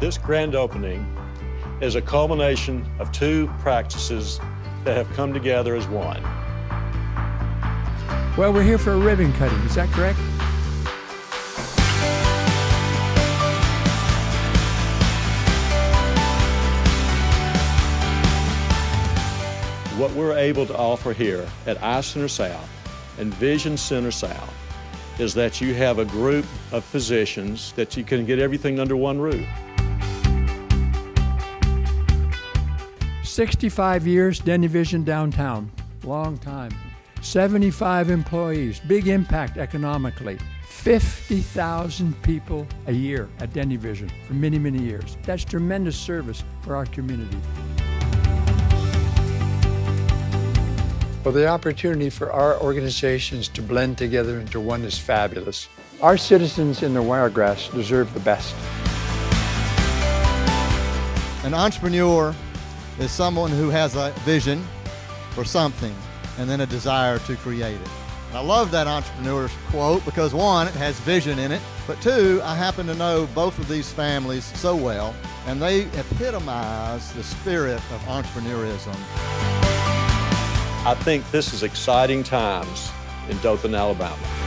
This grand opening is a culmination of two practices that have come together as one. Well, we're here for a ribbon cutting, is that correct? What we're able to offer here at Center South and Vision Center South is that you have a group of physicians that you can get everything under one roof. 65 years, Denny Vision downtown. Long time. 75 employees, big impact economically. 50,000 people a year at Denny Vision for many, many years. That's tremendous service for our community. Well, the opportunity for our organizations to blend together into one is fabulous. Our citizens in the Wiregrass deserve the best. An entrepreneur is someone who has a vision for something and then a desire to create it. And I love that entrepreneur's quote because one, it has vision in it, but two, I happen to know both of these families so well, and they epitomize the spirit of entrepreneurism. I think this is exciting times in Dothan, Alabama.